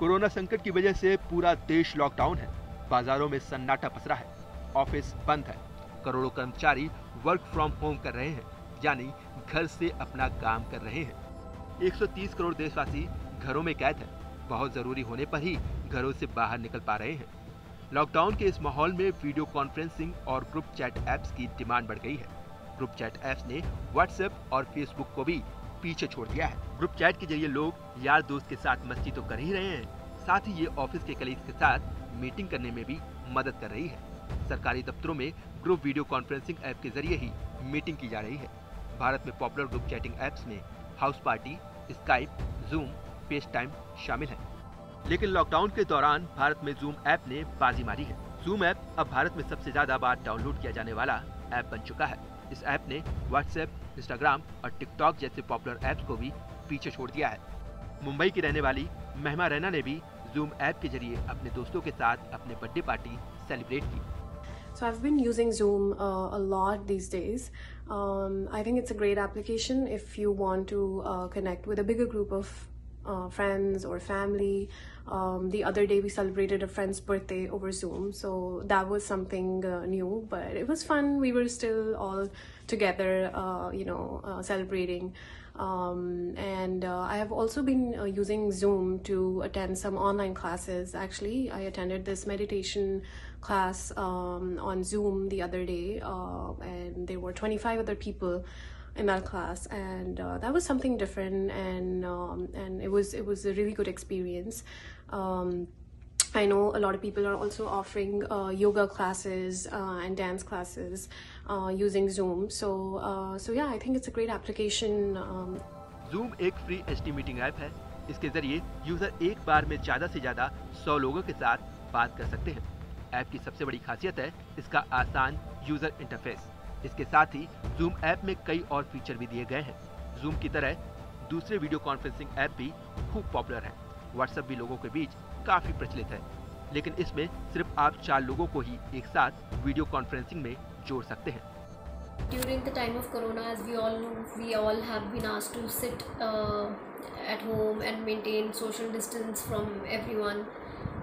Corona संकट की वजह से पूरा देश लॉकडाउन है। बाजारों में सन्नाटा पसरा है। ऑफ़िस बंद है। करोड़ों कर्मचारी वर्क फ्रॉम होम कर रहे हैं। यानी घर से अपना काम कर रहे हैं। 130 करोड़ देशवासी घरों में कैद हैं। बहुत ज़रूरी होने पर ही घरों से बाहर निकल पा रहे हैं। लॉकडाउन के इस माहौल में वीडियो कॉन्फ्रेंसिंग और ग्रुप चैट ऐप्स की डिमांड बढ़ गई है। ग्रुप चैट ऐप्स ने व्हाट्सएप और फेसबुक को भी पीछे छोड़ दिया है। ग्रुप चैट के ज़रिए लोग यार दोस्त के साथ मस्ती तो कर ही रहे हैं। साथ ही ये ऑफ़िस के कलीग के साथ मीटिंग करने में भी मदद कर रही है। सरकारी दफ्तरों में ग्रुप वीडियो कॉन्फ्रेंसिंग ऐप के ज़रिए ही मीटिंग की जा रही है। भारत में पॉपुलर ग्रुप चैटिंग ऐप्स में Houseparty Skype Zoom FaceTime शामिल है। लेकिन लॉकडाउन के दौरान भारत में जूम ऐप ने बाजी मारी है। जूम ऐप अब भारत में सबसे ज़्यादा बार डाउनलोड किया जाने वाला ऐप बन चुका है। इस ऐप ने व्हाट्सएप इंस्टाग्राम और टिकटॉक जैसे पॉपुलर ऐप्स को भी पीछे छोड़ दिया है मुंबई की रहने वाली महिमा रैना ने भी जूम ऐप के ज़रिए अपने दोस्तों के साथ अपने बर्थडे पार्टी सेलिब्रेट की So I've been using Zoom uh, a lot these days. Um, I think it's a great application if you want to uh, connect with a bigger group of uh, friends or family. Um, the other day we celebrated a friend's birthday over Zoom, so that was something uh, new, but it was fun. We were still all together, uh, you know, uh, celebrating. Um, and uh, I have also been uh, using Zoom to attend some online classes. Actually, I attended this meditation class um, on Zoom the other day, and there were 25 other people in that class and uh, that was something different and um, and it was it was a really good experience um, I know a lot of people are also offering uh, yoga classes uh, and dance classes uh, using Zoom. So, uh, so yeah, I think it's a great application. Um, Zoom एक free H meeting app है इसके जरिए user एक बार में ज्यादा से ज्यादा 100 लोगों के साथ बात कर सकते हैं ऐप की सबसे बड़ी खासियत है इसका आसान यूजर इंटरफेस इसके साथ ही जूम ऐप में कई और फीचर भी दिए गए हैं। जूम की तरह दूसरे वीडियो कॉन्फ्रेंसिंग ऐप भी खूब पॉपुलर है। व्हाट्सएप भी लोगों के बीच काफ़ी प्रचलित है। लेकिन इसमें सिर्फ़ आप चार लोगों को ही एक साथ वीडियो कॉन्फ्रेंसिंग में जोड़ सकते हैं। During the time of Corona, as we all know, we all have been asked to sit uh, at home and maintain social distance from everyone.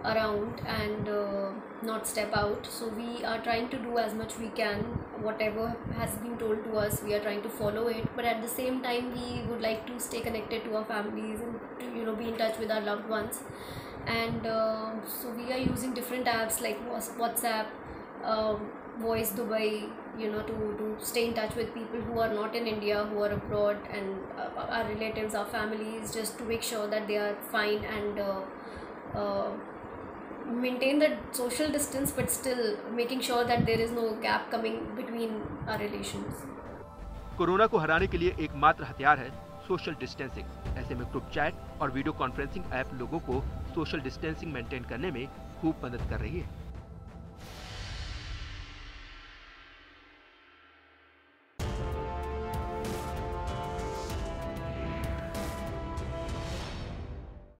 Around and uh, not step out. So we are trying to do as much we can. Whatever has been told to us we are trying to follow it. But at the same time we would like to stay connected to our families and to you know be in touch with our loved ones. And uh, so we are using different apps like whatsapp uh, voice dubai you know to, to stay in touch with people who are not in india who are abroad and uh, our relatives our families just to make sure that they are fine and uh, uh, maintain the social distance but still making sure that there is no gap coming between our relations corona को हराने के लिए एकमात्र हथियार है social distancing ऐसे में group chat और वीडियो कॉन्फ्रेंसिंग ऐप लोगों को सोशल डिस्टेंसिंग मेंटेन करने में खूब मदद कर रही है